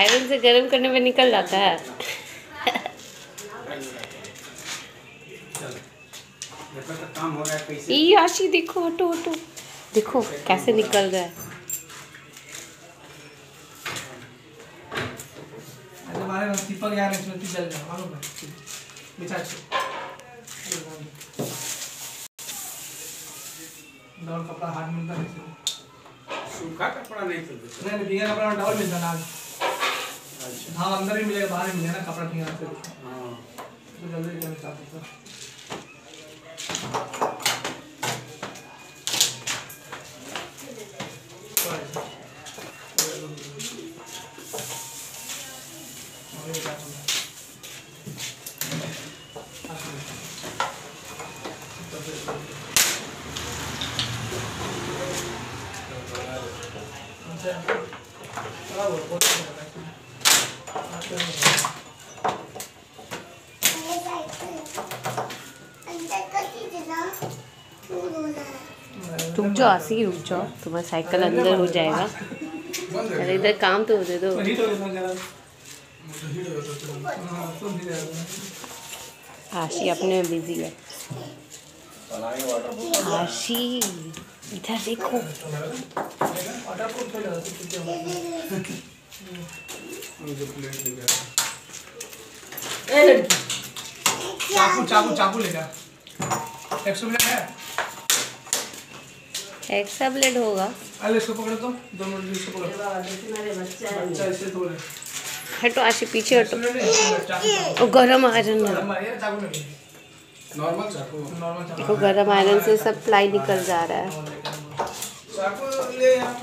Iron से गर्म करने में निकल जाता है। देखो तो काम हो रहा है कैसे ई आशी देखो हटो हटो देखो कैसे निकल रहा है दीपक यार इसमें जल गया मालूम है? डबल कपड़ा हाथ मिलता नहीं सूखा कपड़ा नहीं चलता। नहीं नहीं भीगा कपड़ा डबल मिलता ना अच्छा। हाँ अंदर ही मिलेगा बाहर मिलेगा ना कपड़ा भीगा फिर। हाँ। तो जल्दी जल्दी निकाल सकता रुक जाओ आशी रुक जाओ, तुम्हारा साइकिल अंदर हो जाएगा। अरे इधर काम तो दे दो। हो धीरे आएगा आशी अपने में बिज़ी है। आशी, इधर देखो। सा मुझे प्लेट ले गया ए लड़की। चाकू चाकू चाकू लेगा एक सौ मिनट है। एक्स्ट्रा ब्लेड होगा। अरे इसको पकड़ो तो। दो मिनट इसको पकड़ो। बच्चा इसे ले। हटो आशी पीछे हटो। ओ गरम आयरन है चाकू ये चाकू नहीं। नॉर्मल चाकू। नॉर्मल चाकू। देखो गरम आयरन से सब प्लाई निकल जा रहा है। चाकू ले यहाँ